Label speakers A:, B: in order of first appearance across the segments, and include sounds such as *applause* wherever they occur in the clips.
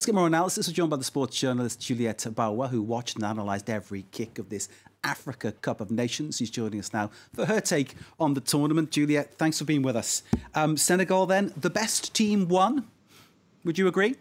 A: Let's get more analysis. We're joined by the sports journalist Juliet Bawuah, who watched and analysed every kick of this Africa Cup of Nations. She's joining us now for her take on the tournament. Juliet, thanks for being with us. Um, Senegal, then, the best team won. Would you agree?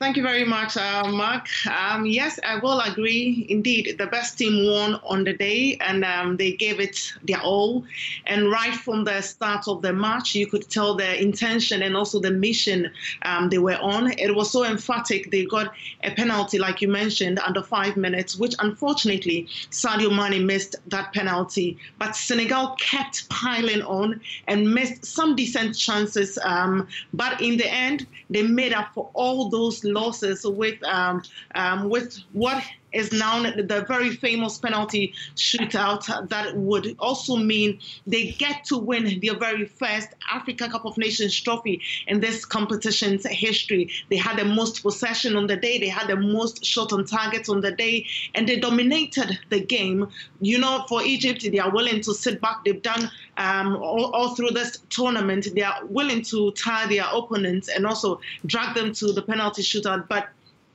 B: Thank you very much, uh, Mark. Um, yes, I will agree. Indeed, the best team won on the day, and um, they gave it their all. And right from the start of the match, you could tell the intention and also the mission um, they were on. It was so emphatic. They got a penalty, like you mentioned, under five minutes, which unfortunately Sadio Mane missed that penalty. But Senegal kept piling on and missed some decent chances. Um, but in the end, they made up for all those losses with um, um, with what is now the very famous penalty shootout that would also mean they get to win their very first Africa Cup of Nations trophy in this competition's history. They had the most possession on the day, they had the most shot on target on the day, and they dominated the game. You know, for Egypt, they are willing to sit back. They've done um, all, all through this tournament, they are willing to tie their opponents and also drag them to the penalty shootout. But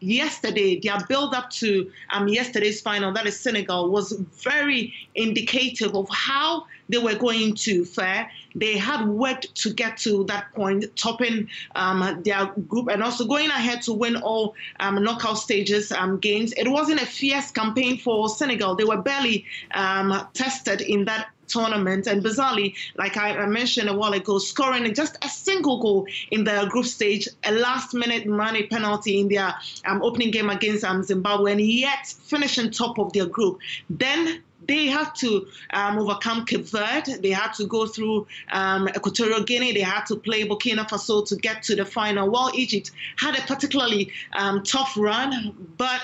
B: yesterday, their build up to um, yesterday's final, that is Senegal, was very indicative of how they were going to fare. They had worked to get to that point, topping um, their group and also going ahead to win all um, knockout stages um, games. It wasn't a fierce campaign for Senegal. They were barely um, tested in that tournament. And bizarrely, like I mentioned a while ago, scoring just a single goal in the group stage, a last minute Mane penalty in their um, opening game against um, Zimbabwe, and yet finishing top of their group. Then they had to um, overcome Cape Verde. They had to go through um, Equatorial Guinea. They had to play Burkina Faso to get to the final. While Egypt had a particularly um, tough run, but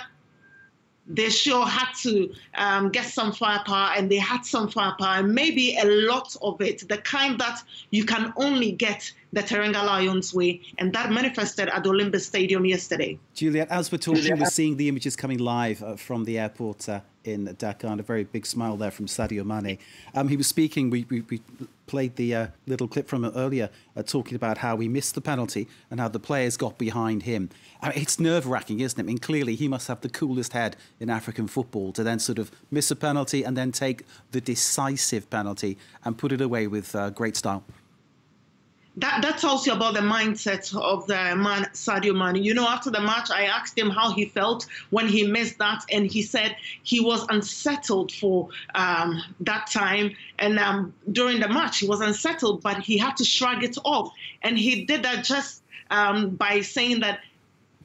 B: they sure had to um, get some firepower and they had some firepower and maybe a lot of it the kind that you can only get the Teranga Lions way and that manifested at the Olembe Stadium yesterday.
A: Juliet, as we're talking, we're seeing the images coming live uh, from the airport uh, in Dakar and a very big smile there from Sadio Mane. Um, he was speaking, we, we, we played the uh, little clip from him earlier, uh, talking about how he missed the penalty and how the players got behind him. I mean, it's nerve wracking, isn't it? I mean, clearly he must have the coolest head in African football to then sort of miss a penalty and then take the decisive penalty and put it away with uh, great style
B: that, tells you about the mindset of the man, Sadio Mane. You know, after the match, I asked him how he felt when he missed that, and he said he was unsettled for um, that time. And um, during the match, he was unsettled, but he had to shrug it off. And he did that just um, by saying that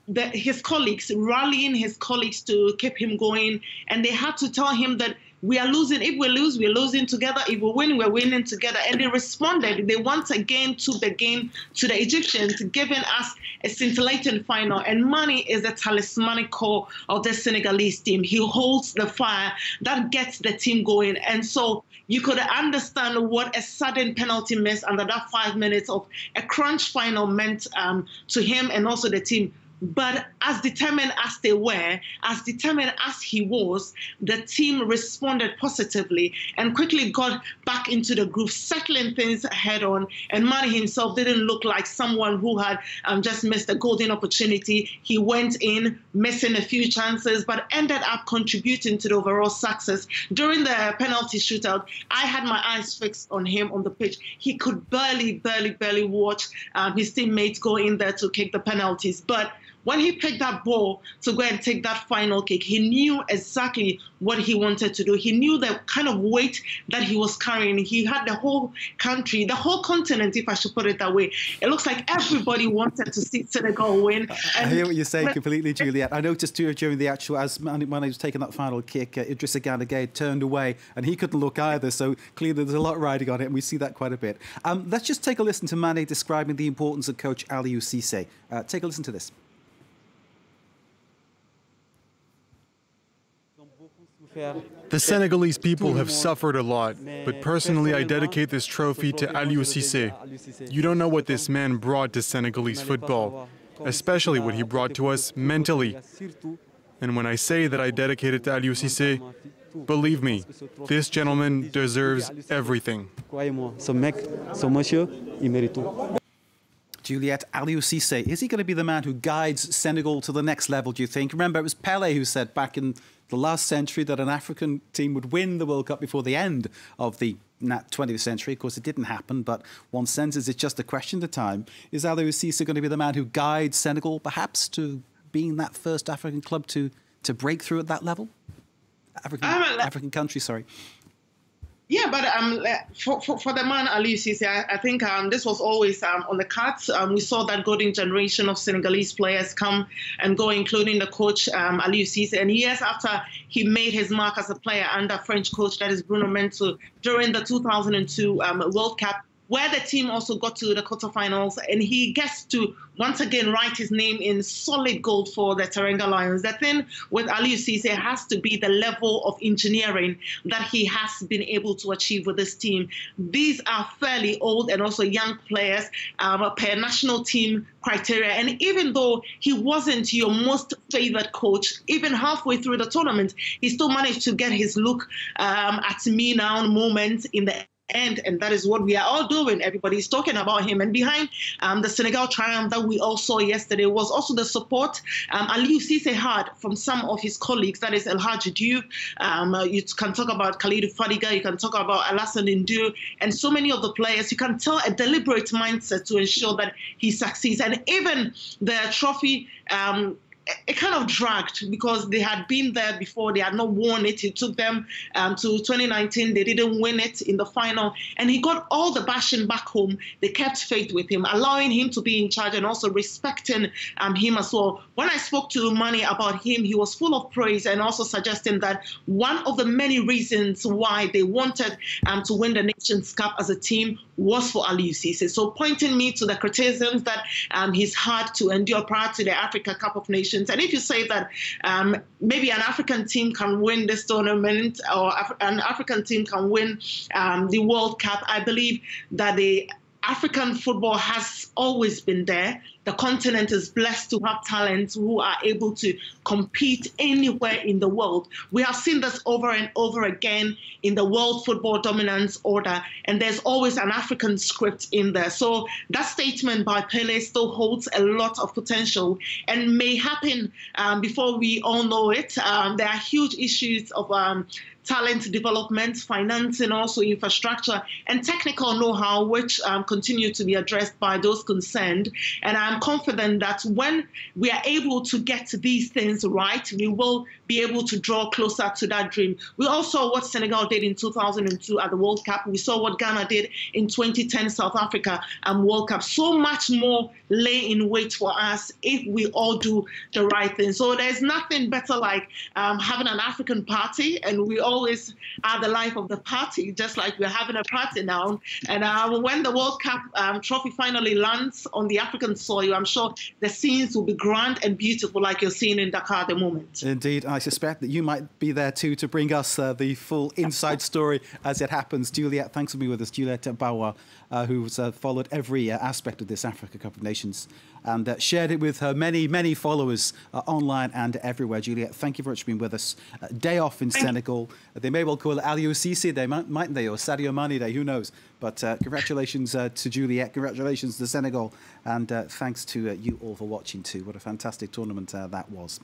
B: the, his colleagues, rallying his colleagues to keep him going, and they had to tell him that we are losing. If we lose, we're losing together. If we win, we're winning together. And they responded. They once again took the game to the Egyptians, giving us a scintillating final. And Mane is the talismanic core of the Senegalese team. He holds the fire that gets the team going. And so you could understand what a sudden penalty miss under that five minutes of a crunch final meant um, to him and also the team but as determined as they were, as determined as he was, the team responded positively and quickly got back into the group, settling things head on. And Mane himself didn't look like someone who had um, just missed a golden opportunity. He went in, missing a few chances, but ended up contributing to the overall success. During the penalty shootout, I had my eyes fixed on him on the pitch. He could barely, barely, barely watch um, his teammates go in there to kick the penalties. But when he picked that ball to go and take that final kick, he knew exactly what he wanted to do. He knew the kind of weight that he was carrying. He had the whole country, the whole continent, if I should put it that way. It looks like everybody wanted to see Senegal win.
A: And I hear what you're saying completely, Juliet. I noticed during the actual, as when he was taking that final kick, uh, Idrissa Gana turned away and he couldn't look either. So clearly there's a lot riding on it, and we see that quite a bit. Um, let's just take a listen to Mane describing the importance of coach Aliou Cisse. Uh, take a listen to this.
C: The Senegalese people have suffered a lot, but personally I dedicate this trophy to Aliou Cisse. You don't know what this man brought to Senegalese football, especially what he brought to us mentally. And when I say that I dedicate it to Aliou Cisse, believe me, this gentleman deserves everything.
A: Juliet Aliou Cisse, is he going to be the man who guides Senegal to the next level, do you think? Remember, it was Pele who said back in the last century that an African team would win the World Cup before the end of the 20th century. Of course, it didn't happen, but one senses it's just a question of time. Is Aliou Cisse going to be the man who guides Senegal, perhaps, to being that first African club to, to break through at that level? African, African country, sorry.
B: Yeah, but um, for, for, for the man Aliou Cisse, I, think um, this was always um, on the cards. Um, we saw that golden generation of Senegalese players come and go, including the coach um, Aliou Cisse. And years after he made his mark as a player under French coach that is Bruno Metsu during the 2002 um, World Cup, where the team also got to the quarterfinals, and he gets to once again write his name in solid gold for the Teranga Lions. The thing with Aliou Cisse has to be the level of engineering that he has been able to achieve with this team. These are fairly old and also young players um, per national team criteria. And even though he wasn't your most favored coach, even halfway through the tournament, he still managed to get his look um, at me now moment in the end, and that is what we are all doing. Everybody's talking about him. And behind um, the Senegal triumph that we all saw yesterday was also the support um, Aliou Cisse had from some of his colleagues. That is El Hadji Diouf. Um, uh, you can talk about Khalilou Fadiga. You can talk about Alassane Ndour, and so many of the players. You can tell a deliberate mindset to ensure that he succeeds. And even the trophy um, it kind of dragged because they had been there before. They had not won it. It took them um, to 2019. They didn't win it in the final. And he got all the bashing back home. They kept faith with him, allowing him to be in charge and also respecting um, him as well. When I spoke to Mane about him, he was full of praise and also suggesting that one of the many reasons why they wanted um, to win the Nations Cup as a team was for Aliou Cisse. So pointing me to the criticisms that um, he's had to endure prior to the Africa Cup of Nations nations. And if you say that um, maybe an African team can win this tournament or Af- an African team can win um, the World Cup, I believe that the African football has always been there. The continent is blessed to have talents who are able to compete anywhere in the world. We have seen this over and over again in the world football dominance order, and there's always an African script in there. So that statement by Pele still holds a lot of potential and may happen um, before we all know it. Um, there are huge issues of um, talent development, financing, also infrastructure, and technical know-how, which um, continue to be addressed by those concerned. And I'm confident that when we are able to get these things right, we will be able to draw closer to that dream. We all saw what Senegal did in 2002 at the World Cup. We saw what Ghana did in 2010 South Africa and World Cup. So much more lay in wait for us if we all do the right thing. So there's nothing better like um, having an African party, and we always are the life of the party, just like we're having a party now. And uh, when the World Cup um, trophy finally lands on the African soil, I'm sure the scenes will be grand and beautiful, like you're seeing in Dakar at the moment.
A: Indeed, I suspect that you might be there too to bring us uh, the full inside *laughs* story as it happens. Juliet, thanks for being with us. Juliet Bawuah, uh, who's uh, followed every uh, aspect of this Africa Cup of Nations Um, and uh, shared it with her many, many followers uh, online and everywhere. Juliet, thank you very much for being with us. Uh, day off in thank Senegal. They may well call it Aliou Cisse Day, mightn't they, or Sadio Mane Day, who knows? But uh, congratulations uh, to Juliet, congratulations to Senegal, and thanks to you all for watching too. What a fantastic tournament that was.